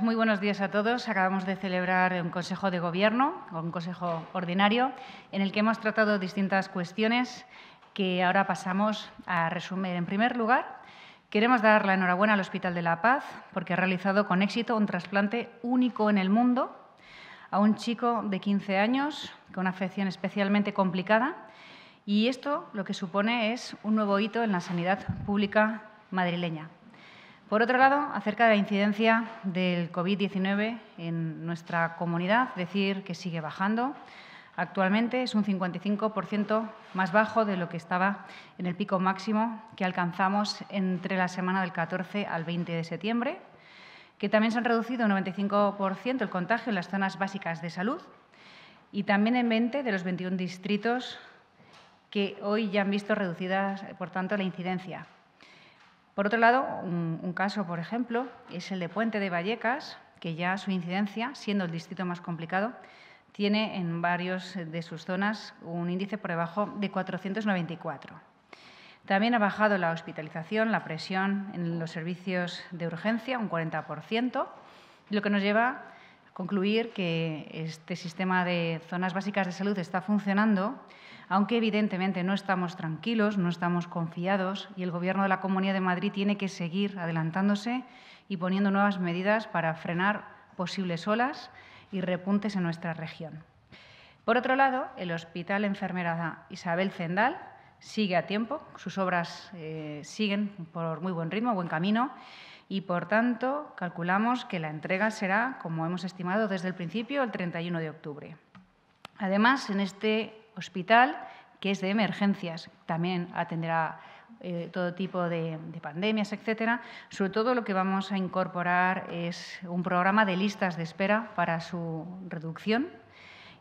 Muy buenos días a todos. Acabamos de celebrar un Consejo de Gobierno, un Consejo ordinario, en el que hemos tratado distintas cuestiones que ahora pasamos a resumir. En primer lugar, queremos dar la enhorabuena al Hospital de la Paz porque ha realizado con éxito un trasplante único en el mundo a un chico de 15 años con una afección especialmente complicada y esto lo que supone es un nuevo hito en la sanidad pública madrileña. Por otro lado, acerca de la incidencia del COVID-19 en nuestra comunidad, decir que sigue bajando. Actualmente es un 55% más bajo de lo que estaba en el pico máximo que alcanzamos entre la semana del 14 al 20 de septiembre, que también se han reducido un 95% el contagio en las zonas básicas de salud y también en 20 de los 21 distritos que hoy ya han visto reducidas, por tanto, la incidencia. Por otro lado, un, caso, por ejemplo, es el de Puente de Vallecas, que ya su incidencia, siendo el distrito más complicado, tiene en varios de sus zonas un índice por debajo de 494. También ha bajado la hospitalización, la presión en los servicios de urgencia, un 40%, lo que nos lleva a concluir que este sistema de zonas básicas de salud está funcionando aunque evidentemente no estamos tranquilos, no estamos confiados y el Gobierno de la Comunidad de Madrid tiene que seguir adelantándose y poniendo nuevas medidas para frenar posibles olas y repuntes en nuestra región. Por otro lado, el Hospital Enfermera Isabel Zendal sigue a tiempo, sus obras eh, siguen por muy buen ritmo, buen camino, y por tanto calculamos que la entrega será, como hemos estimado desde el principio, el 31 de octubre. Además, en este hospital, que es de emergencias, también atenderá eh, todo tipo de, pandemias, etcétera. Sobre todo lo que vamos a incorporar es un programa de listas de espera para su reducción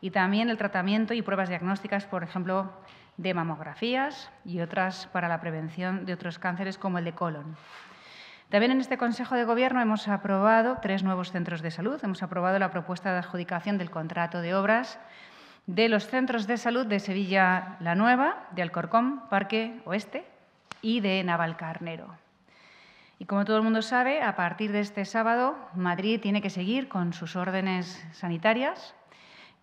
y también el tratamiento y pruebas diagnósticas, por ejemplo, de mamografías y otras para la prevención de otros cánceres como el de colon. También en este Consejo de Gobierno hemos aprobado tres nuevos centros de salud. Hemos aprobado la propuesta de adjudicación del contrato de obras de los centros de salud de Sevilla La Nueva, de Alcorcón, Parque Oeste y de Navalcarnero. Y como todo el mundo sabe, a partir de este sábado, Madrid tiene que seguir con sus órdenes sanitarias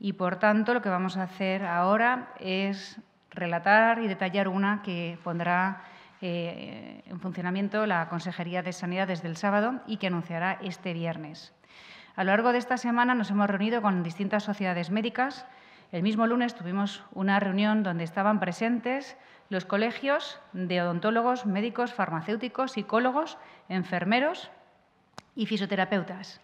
y, por tanto, lo que vamos a hacer ahora es relatar y detallar una que pondrá eh, en funcionamiento la Consejería de Sanidad desde el sábado y que anunciará este viernes. A lo largo de esta semana nos hemos reunido con distintas sociedades médicas el mismo lunes tuvimos una reunión donde estaban presentes los colegios de odontólogos, médicos, farmacéuticos, psicólogos, enfermeros y fisioterapeutas.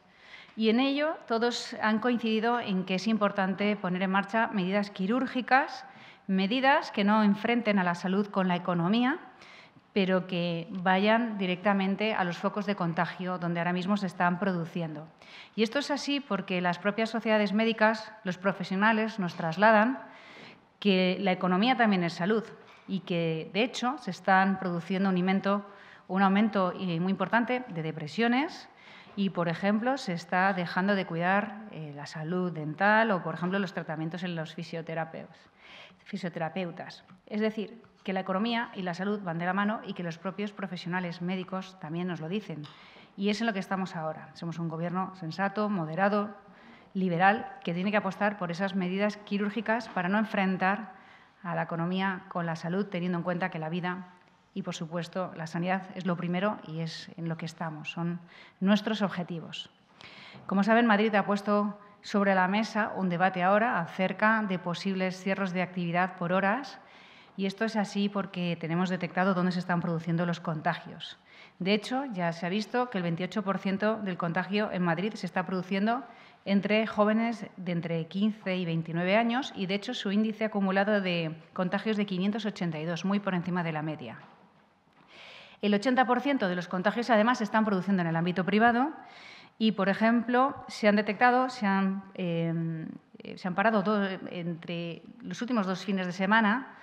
Y en ello todos han coincidido en que es importante poner en marcha medidas quirúrgicas, medidas que no enfrenten a la salud con la economía, pero que vayan directamente a los focos de contagio donde ahora mismo se están produciendo. Y esto es así porque las propias sociedades médicas, los profesionales, nos trasladan que la economía también es salud y que, de hecho, se están produciendo un aumento, un aumento muy importante de depresiones y, por ejemplo, se está dejando de cuidar eh, la salud dental o, por ejemplo, los tratamientos en los fisioterapeutas. Es decir, que la economía y la salud van de la mano y que los propios profesionales médicos también nos lo dicen. Y es en lo que estamos ahora. Somos un gobierno sensato, moderado, liberal, que tiene que apostar por esas medidas quirúrgicas para no enfrentar a la economía con la salud, teniendo en cuenta que la vida y, por supuesto, la sanidad es lo primero y es en lo que estamos. Son nuestros objetivos. Como saben, Madrid ha puesto sobre la mesa un debate ahora acerca de posibles cierres de actividad por horas y esto es así porque tenemos detectado dónde se están produciendo los contagios. De hecho, ya se ha visto que el 28% del contagio en Madrid se está produciendo entre jóvenes de entre 15 y 29 años y, de hecho, su índice acumulado de contagios de 582, muy por encima de la media. El 80% de los contagios, además, se están produciendo en el ámbito privado y, por ejemplo, se han detectado, se han, eh, se han parado entre los últimos dos fines de semana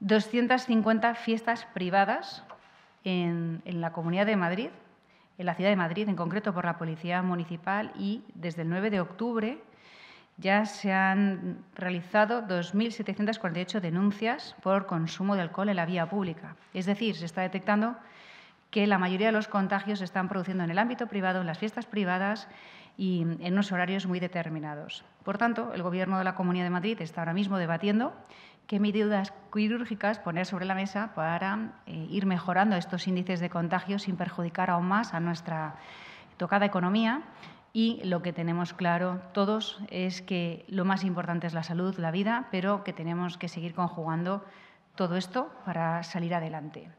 250 fiestas privadas en, la Comunidad de Madrid, en la ciudad de Madrid, en concreto por la Policía Municipal, y desde el 9 de octubre ya se han realizado 2.748 denuncias por consumo de alcohol en la vía pública. Es decir, se está detectando que la mayoría de los contagios se están produciendo en el ámbito privado, en las fiestas privadas y en unos horarios muy determinados. Por tanto, el Gobierno de la Comunidad de Madrid está ahora mismo debatiendo qué medidas quirúrgicas poner sobre la mesa para eh, ir mejorando estos índices de contagio sin perjudicar aún más a nuestra tocada economía. Y lo que tenemos claro todos es que lo más importante es la salud, la vida, pero que tenemos que seguir conjugando todo esto para salir adelante.